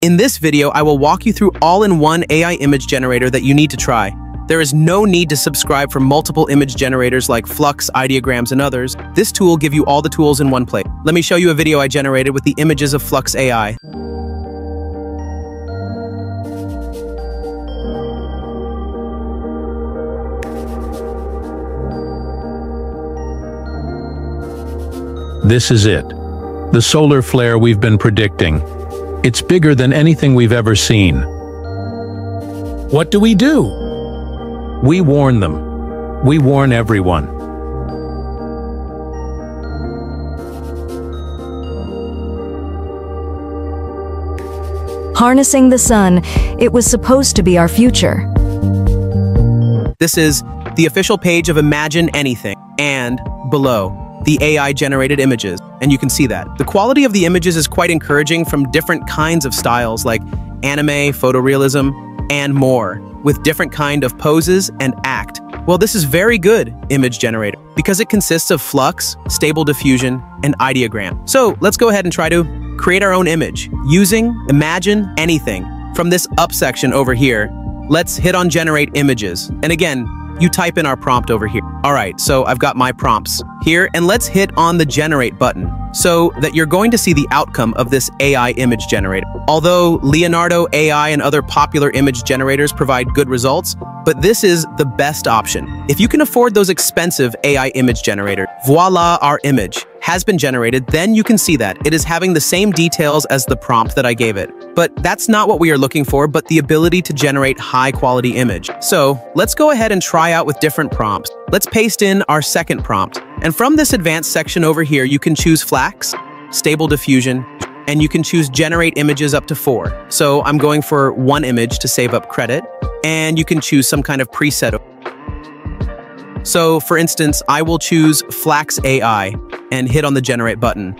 In this video, I will walk you through all-in-one AI image generator that you need to try. There is no need to subscribe for multiple image generators like Flux, Ideograms, and others. This tool give you all the tools in one place. Let me show you a video I generated with the images of Flux AI. This is it. The solar flare we've been predicting. It's bigger than anything we've ever seen. What do we do? We warn them. We warn everyone. Harnessing the sun, it was supposed to be our future. This is the official page of Imagine Anything, and below, the AI-generated images, and you can see that. The quality of the images is quite encouraging from different kinds of styles like anime, photorealism, and more, with different kind of poses and act. Well, this is very good image generator because it consists of flux, stable diffusion, and ideogram. So let's go ahead and try to create our own image using Imagine Anything. From this up section over here, let's hit on Generate Images. And again, you type in our prompt over here. All right, so I've got my prompts here, and let's hit on the Generate button so that you're going to see the outcome of this AI image generator. Although Leonardo AI and other popular image generators provide good results, but this is the best option. If you can afford those expensive AI image generators, voila our image has been generated, then you can see that it is having the same details as the prompt that I gave it. But that's not what we are looking for, but the ability to generate high quality image. So let's go ahead and try out with different prompts. Let's paste in our second prompt. And from this advanced section over here, you can choose Flux, Stable Diffusion, and you can choose Generate Images up to four. So I'm going for one image to save up credit, and you can choose some kind of preset. So for instance, I will choose Flux AI, and hit on the generate button.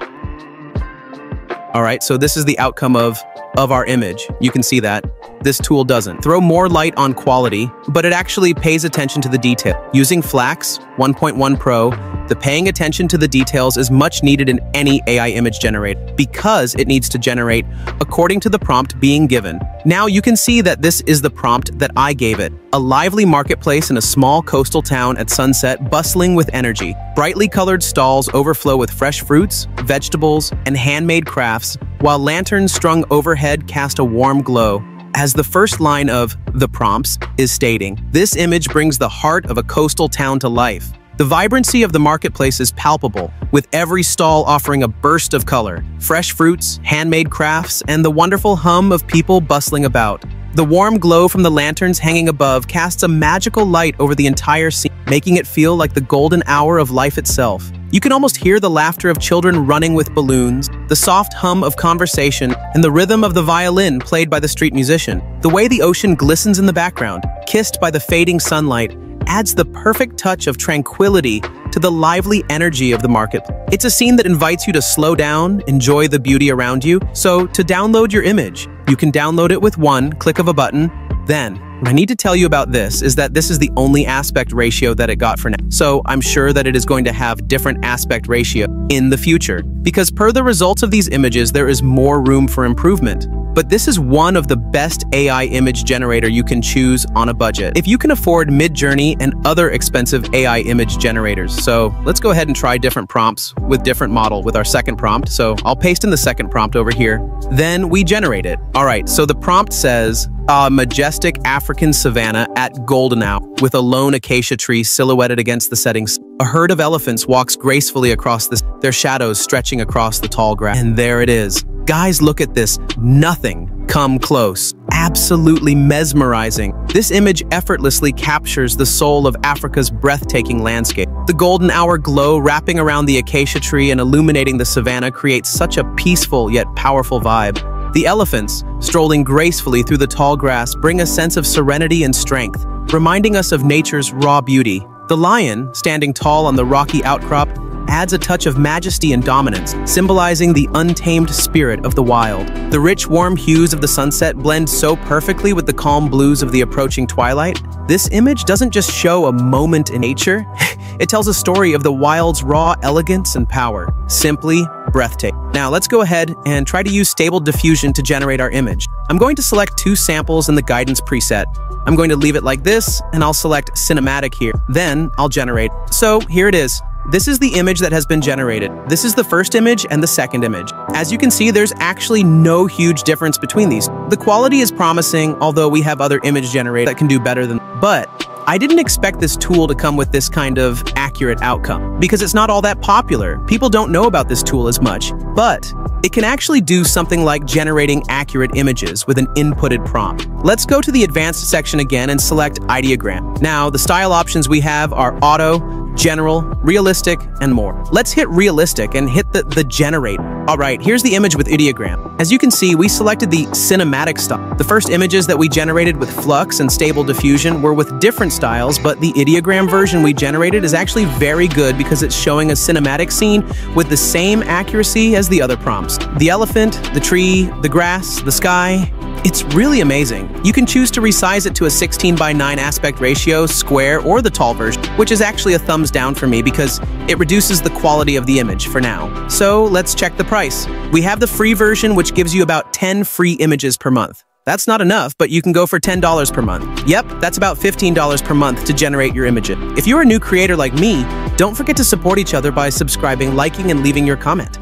All right, so this is the outcome of, of our image. You can see that. This tool doesn't. Throw more light on quality, but it actually pays attention to the detail. Using Flux 1.1 Pro, the paying attention to the details is much needed in any AI image generator because it needs to generate according to the prompt being given. Now you can see that this is the prompt that I gave it. A lively marketplace in a small coastal town at sunset bustling with energy. Brightly colored stalls overflow with fresh fruits, vegetables, and handmade crafts, while lanterns strung overhead cast a warm glow as the first line of the prompts is stating, this image brings the heart of a coastal town to life. The vibrancy of the marketplace is palpable, with every stall offering a burst of color, fresh fruits, handmade crafts, and the wonderful hum of people bustling about. The warm glow from the lanterns hanging above casts a magical light over the entire scene, making it feel like the golden hour of life itself. You can almost hear the laughter of children running with balloons, the soft hum of conversation, and the rhythm of the violin played by the street musician. The way the ocean glistens in the background, kissed by the fading sunlight, adds the perfect touch of tranquility to the lively energy of the market. It's a scene that invites you to slow down, enjoy the beauty around you. So to download your image, you can download it with one click of a button. Then, I need to tell you about this is that this is the only aspect ratio that it got for now. So I'm sure that it is going to have different aspect ratio in the future. Because per the results of these images, there is more room for improvement but this is one of the best AI image generator you can choose on a budget. If you can afford Midjourney and other expensive AI image generators. So let's go ahead and try different prompts with different model with our second prompt. So I'll paste in the second prompt over here. Then we generate it. All right, so the prompt says, a majestic African savanna at golden hour with a lone acacia tree silhouetted against the settings. A herd of elephants walks gracefully across this, their shadows stretching across the tall grass. And there it is, Guys, look at this. Nothing come close. Absolutely mesmerizing. This image effortlessly captures the soul of Africa's breathtaking landscape. The golden hour glow wrapping around the acacia tree and illuminating the savanna creates such a peaceful yet powerful vibe. The elephants, strolling gracefully through the tall grass, bring a sense of serenity and strength, reminding us of nature's raw beauty. The lion, standing tall on the rocky outcrop, adds a touch of majesty and dominance, symbolizing the untamed spirit of the wild. The rich, warm hues of the sunset blend so perfectly with the calm blues of the approaching twilight. This image doesn't just show a moment in nature, it tells a story of the wild's raw elegance and power. Simply, breathtaking. Now let's go ahead and try to use Stable Diffusion to generate our image. I'm going to select two samples in the guidance preset. I'm going to leave it like this, and I'll select Cinematic here. Then I'll generate. So here it is. This is the image that has been generated. This is the first image and the second image. As you can see, there's actually no huge difference between these. The quality is promising, although we have other image generators that can do better than, but I didn't expect this tool to come with this kind of accurate outcome because it's not all that popular. People don't know about this tool as much, but it can actually do something like generating accurate images with an inputted prompt. Let's go to the advanced section again and select ideogram. Now, the style options we have are auto, general, realistic, and more. Let's hit realistic and hit the, the generate. All right, here's the image with ideogram. As you can see, we selected the cinematic style. The first images that we generated with Flux and Stable Diffusion were with different styles, but the ideogram version we generated is actually very good because it's showing a cinematic scene with the same accuracy as the other prompts. The elephant, the tree, the grass, the sky, it's really amazing. You can choose to resize it to a 16 by 9 aspect ratio, square, or the tall version, which is actually a thumbs down for me because it reduces the quality of the image for now. So let's check the price. We have the free version, which gives you about 10 free images per month. That's not enough, but you can go for $10 per month. Yep, that's about $15 per month to generate your images. If you're a new creator like me, don't forget to support each other by subscribing, liking, and leaving your comment.